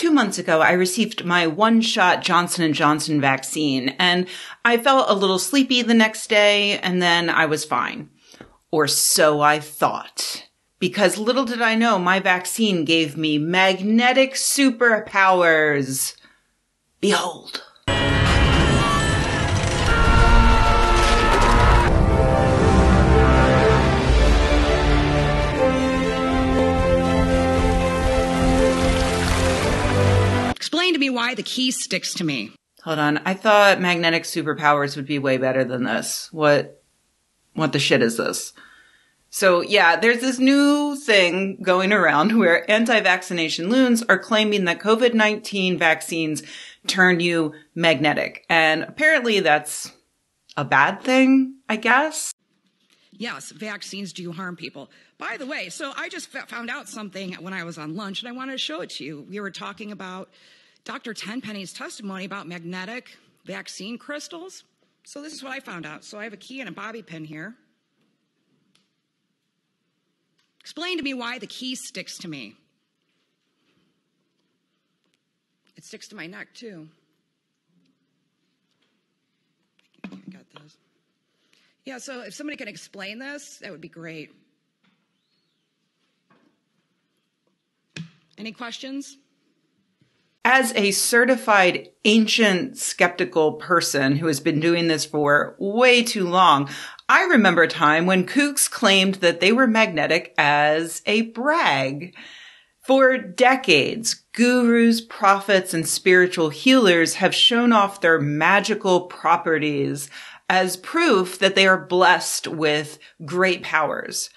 Two months ago, I received my one-shot Johnson & Johnson vaccine and I felt a little sleepy the next day and then I was fine. Or so I thought. Because little did I know my vaccine gave me magnetic superpowers. Behold. Explain to me why the key sticks to me. Hold on. I thought magnetic superpowers would be way better than this. What, what the shit is this? So yeah, there's this new thing going around where anti-vaccination loons are claiming that COVID-19 vaccines turn you magnetic. And apparently that's a bad thing, I guess. Yes, vaccines do harm people. By the way, so I just found out something when I was on lunch and I wanted to show it to you. We were talking about Dr. Tenpenny's testimony about magnetic vaccine crystals. So this is what I found out. So I have a key and a bobby pin here. Explain to me why the key sticks to me. It sticks to my neck too. I got this. Yeah, so if somebody can explain this, that would be great. Any questions? As a certified ancient skeptical person who has been doing this for way too long, I remember a time when kooks claimed that they were magnetic as a brag. For decades, gurus, prophets, and spiritual healers have shown off their magical properties as proof that they are blessed with great powers.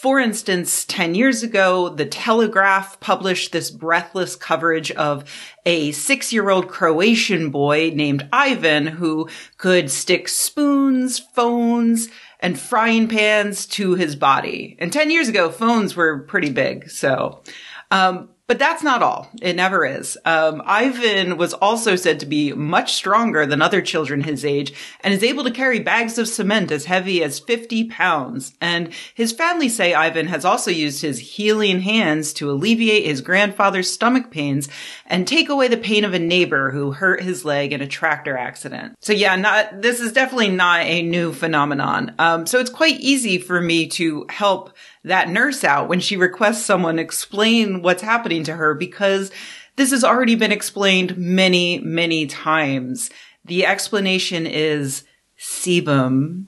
For instance, 10 years ago, the Telegraph published this breathless coverage of a six year old Croatian boy named Ivan who could stick spoons, phones, and frying pans to his body. And 10 years ago, phones were pretty big. So, um, but that's not all. It never is. Um, Ivan was also said to be much stronger than other children his age and is able to carry bags of cement as heavy as 50 pounds. And his family say Ivan has also used his healing hands to alleviate his grandfather's stomach pains and take away the pain of a neighbor who hurt his leg in a tractor accident. So yeah, not, this is definitely not a new phenomenon. Um, so it's quite easy for me to help that nurse out when she requests someone explain what's happening to her because this has already been explained many, many times. The explanation is sebum.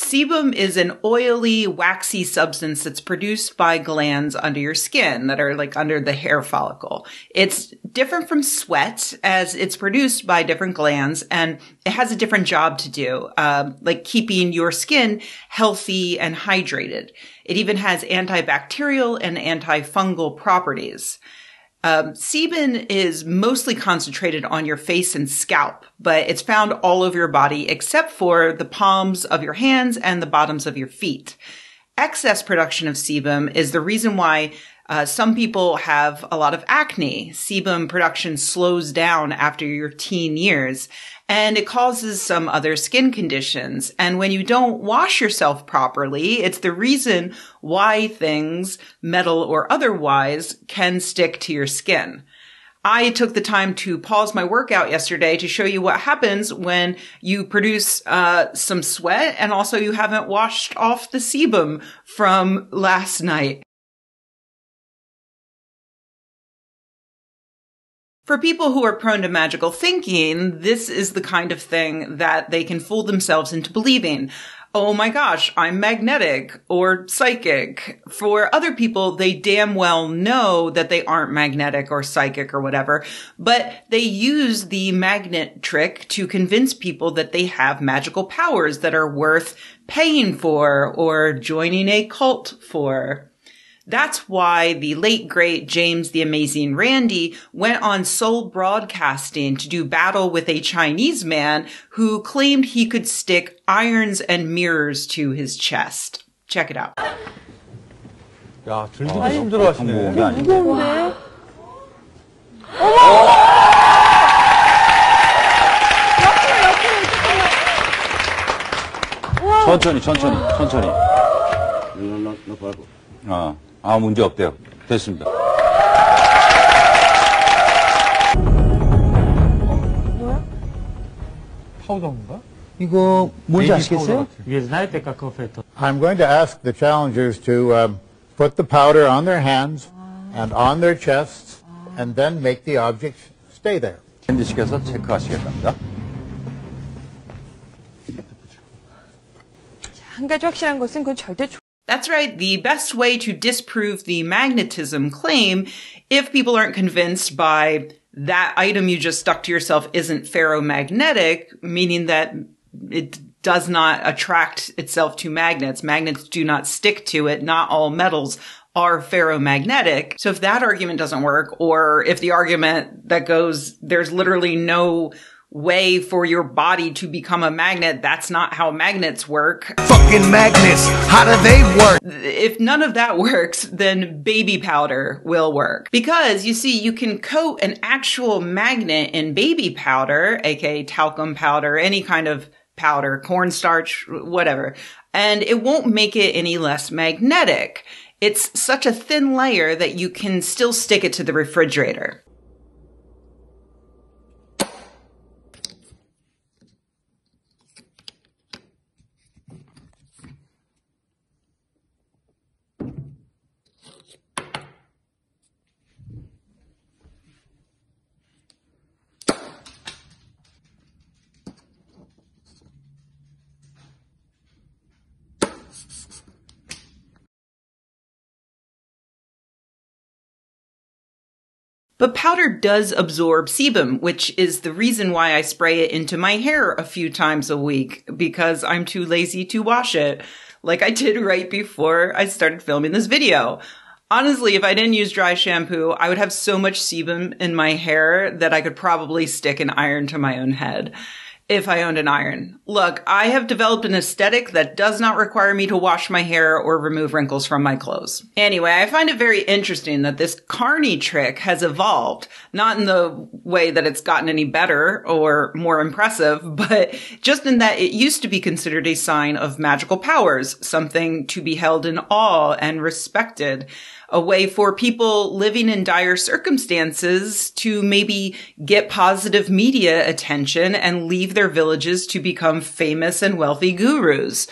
Sebum is an oily, waxy substance that's produced by glands under your skin that are like under the hair follicle. It's different from sweat as it's produced by different glands and it has a different job to do, um, like keeping your skin healthy and hydrated. It even has antibacterial and antifungal properties. Um, sebum is mostly concentrated on your face and scalp, but it's found all over your body except for the palms of your hands and the bottoms of your feet. Excess production of sebum is the reason why uh, some people have a lot of acne. Sebum production slows down after your teen years and it causes some other skin conditions. And when you don't wash yourself properly, it's the reason why things, metal or otherwise, can stick to your skin. I took the time to pause my workout yesterday to show you what happens when you produce uh, some sweat and also you haven't washed off the sebum from last night. For people who are prone to magical thinking, this is the kind of thing that they can fool themselves into believing. Oh my gosh, I'm magnetic or psychic. For other people, they damn well know that they aren't magnetic or psychic or whatever, but they use the magnet trick to convince people that they have magical powers that are worth paying for or joining a cult for. That's why the late great James the Amazing Randi went on Seoul Broadcasting to do battle with a Chinese man who claimed he could stick irons and mirrors to his chest. Check it out. 야, 천천히, 천천히, 천천히. 너, 너, 너, 너, 어. 아, 문제 없대요. 됐습니다. 파우더인가? 이거 뭔지 아시겠어요? Вы знаете, каков это? I'm going to ask the challengers to um, put the powder on their hands and on their chests and then make the object stay there. 핸드시켜서 체크하시겠답니다. 한 가지 확실한 것은 그건 절대 조 That's right. The best way to disprove the magnetism claim, if people aren't convinced by that item you just stuck to yourself isn't ferromagnetic, meaning that it does not attract itself to magnets. Magnets do not stick to it. Not all metals are ferromagnetic. So if that argument doesn't work, or if the argument that goes, there's literally no way for your body to become a magnet, that's not how magnets work. Fucking magnets, how do they work? If none of that works, then baby powder will work. Because you see, you can coat an actual magnet in baby powder, aka talcum powder, any kind of powder, cornstarch, whatever, and it won't make it any less magnetic. It's such a thin layer that you can still stick it to the refrigerator. But powder does absorb sebum, which is the reason why I spray it into my hair a few times a week because I'm too lazy to wash it, like I did right before I started filming this video. Honestly, if I didn't use dry shampoo, I would have so much sebum in my hair that I could probably stick an iron to my own head if I owned an iron. Look, I have developed an aesthetic that does not require me to wash my hair or remove wrinkles from my clothes. Anyway, I find it very interesting that this carny trick has evolved, not in the way that it's gotten any better or more impressive, but just in that it used to be considered a sign of magical powers, something to be held in awe and respected a way for people living in dire circumstances to maybe get positive media attention and leave their villages to become famous and wealthy gurus.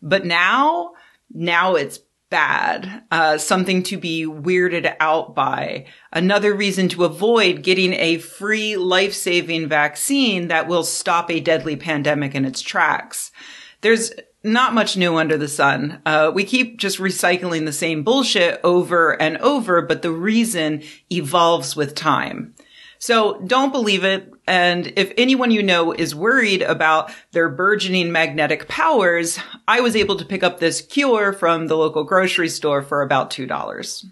But now, now it's bad, uh, something to be weirded out by, another reason to avoid getting a free life-saving vaccine that will stop a deadly pandemic in its tracks. There's not much new under the sun. Uh, we keep just recycling the same bullshit over and over, but the reason evolves with time. So don't believe it. And if anyone you know is worried about their burgeoning magnetic powers, I was able to pick up this cure from the local grocery store for about $2.